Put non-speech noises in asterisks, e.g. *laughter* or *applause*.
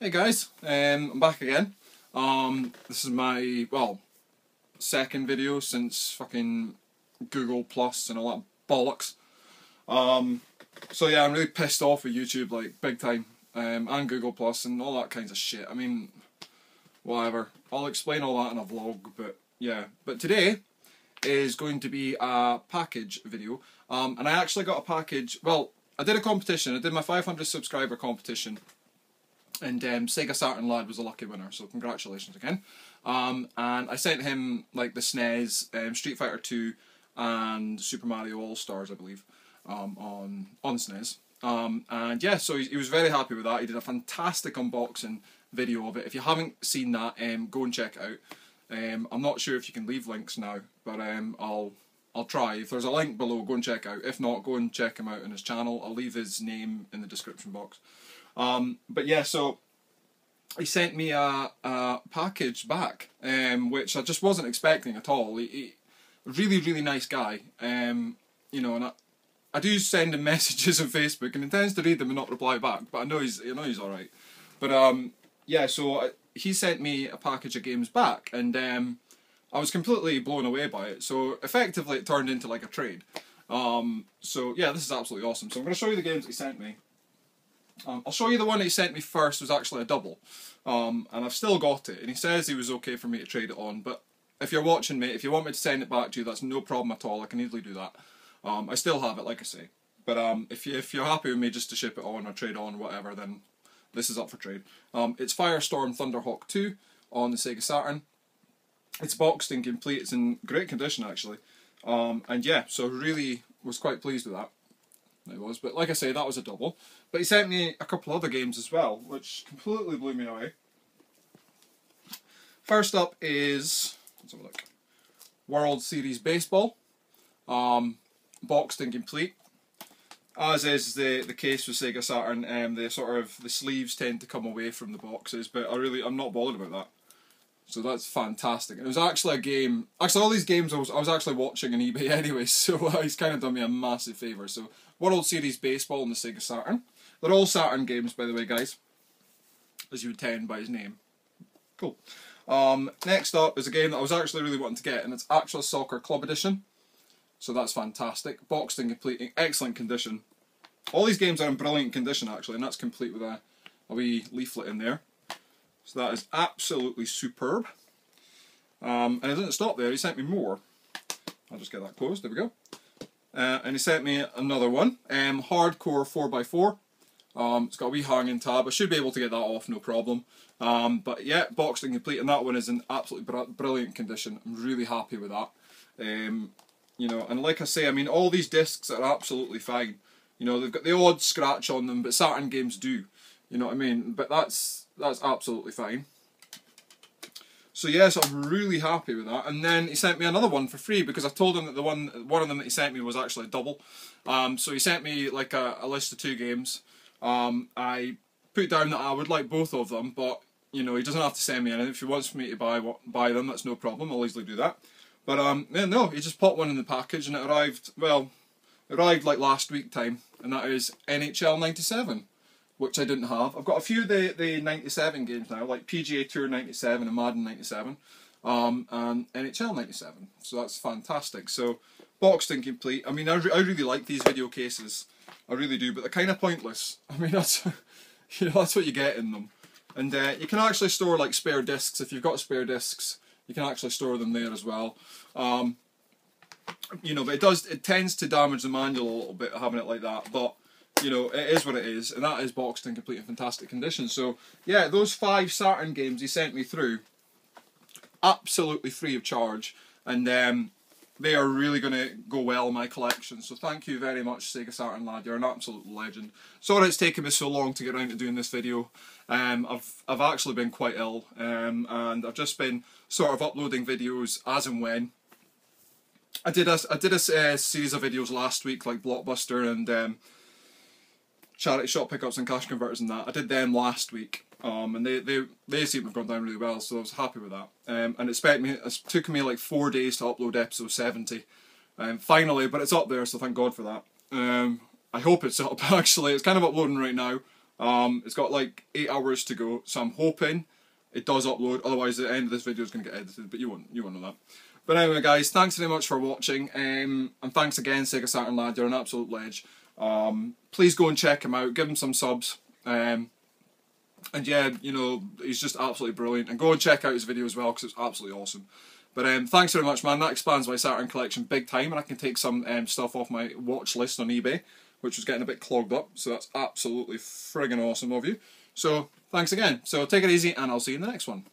Hey guys, um, I'm back again. Um, this is my, well, second video since fucking Google Plus and all that bollocks. Um, so yeah, I'm really pissed off with YouTube, like, big time. Um, and Google Plus and all that kinds of shit. I mean, whatever. I'll explain all that in a vlog, but yeah. But today is going to be a package video. Um, and I actually got a package, well, I did a competition, I did my 500 subscriber competition and um, Sega Saturn lad was a lucky winner, so congratulations again. Um, and I sent him like the SNES, um, Street Fighter 2, and Super Mario All Stars, I believe, um, on on SNES. Um, and yeah, so he, he, was very happy with that. He did a fantastic unboxing video of it. If you haven't seen that, um, go and check it out. I'm not sure if you can leave links now, but I'll I'll try. If there's a link below, go and check out. If not, go and check him out on his channel. I'll leave his name in the description box. Um, but yeah, so he sent me a, a package back, um, which I just wasn't expecting at all. He, he really, really nice guy. Um, you know, and I, I do send him *laughs* messages on Facebook, and he tends to read them and not reply back. But I know he's, you know, he's all right. But um, yeah, so I, he sent me a package of games back, and um, I was completely blown away by it. So effectively, it turned into like a trade. Um, so yeah, this is absolutely awesome. So I'm going to show you the games he sent me. Um, I'll show you the one he sent me first was actually a double, um, and I've still got it. And he says he was okay for me to trade it on, but if you're watching me, if you want me to send it back to you, that's no problem at all. I can easily do that. Um, I still have it, like I say. But um, if you if you're happy with me just to ship it on or trade on whatever, then this is up for trade. Um, it's Firestorm Thunderhawk 2 on the Sega Saturn. It's boxed and complete. It's in great condition actually. Um, and yeah, so really was quite pleased with that it was. But like I say, that was a double. But he sent me a couple other games as well, which completely blew me away. First up is let's have a look. World Series Baseball, um, boxed and complete. As is the the case with Sega Saturn, um, the sort of the sleeves tend to come away from the boxes, but I really I'm not bothered about that. So that's fantastic. It was actually a game. Actually, all these games I was I was actually watching on eBay *laughs* anyway, so uh, he's kind of done me a massive favour. So World Series Baseball on the Sega Saturn. They're all Saturn games, by the way, guys. As you would tend by his name. Cool. Um, next up is a game that I was actually really wanting to get, and it's Actua Soccer Club Edition. So that's fantastic. Boxed and complete, in excellent condition. All these games are in brilliant condition, actually, and that's complete with a, a wee leaflet in there. So that is absolutely superb. Um, and it didn't stop there, he sent me more. I'll just get that closed, there we go. Uh, and he sent me another one, um, Hardcore 4x4. Um, it's got a wee hanging tab, I should be able to get that off, no problem. Um, but yeah, boxed and complete, and that one is in absolutely br brilliant condition. I'm really happy with that. Um, you know, and like I say, I mean, all these discs are absolutely fine. You know, they've got the odd scratch on them, but Saturn games do. You know what I mean? But that's that's absolutely fine. So yes, I'm really happy with that. And then he sent me another one for free because I told him that the one one of them that he sent me was actually a double. Um, so he sent me like a, a list of two games. Um, I put down that I would like both of them, but you know he doesn't have to send me anything. If he wants me to buy buy them, that's no problem. I'll easily do that. But um, yeah, no, he just popped one in the package and it arrived. Well, arrived like last week time, and that is NHL '97 which I didn't have. I've got a few of the, the 97 games now, like PGA Tour 97 and Madden 97, um, and NHL 97. So that's fantastic. So boxed and complete. I mean, I, re I really like these video cases. I really do, but they're kind of pointless. *laughs* I mean, that's you know that's what you get in them. And uh, you can actually store like spare discs if you've got spare discs. You can actually store them there as well. Um, you know, but it does it tends to damage the manual a little bit having it like that. But you know, it is what it is, and that is boxed in complete and fantastic condition. So, yeah, those five Saturn games he sent me through, absolutely free of charge, and um, they are really going to go well in my collection. So, thank you very much, Sega Saturn lad. You're an absolute legend. Sorry it's taken me so long to get around to doing this video. Um, I've I've actually been quite ill, um, and I've just been sort of uploading videos as and when. I did a I did a uh, series of videos last week, like Blockbuster and. Um, charity shop pickups and cash converters and that. I did them last week, um, and they, they, they seem to have gone down really well, so I was happy with that. Um, and it, me, it took me like four days to upload episode 70. Um, finally, but it's up there, so thank God for that. Um, I hope it's *laughs* up, actually. It's kind of uploading right now, Um, it's got like eight hours to go, so I'm hoping it does upload. Otherwise, the end of this video is going to get edited, but you won't you won't know that. But anyway, guys, thanks very much for watching, um, and thanks again, Sega Saturn lad. You're an absolute ledge. Um, please go and check him out. Give him some subs. Um, and yeah, you know, he's just absolutely brilliant. And go and check out his video as well because it's absolutely awesome. But um, thanks very much, man. That expands my Saturn collection big time, and I can take some um, stuff off my watch list on eBay, which was getting a bit clogged up. So that's absolutely friggin' awesome of you. So thanks again. So take it easy, and I'll see you in the next one.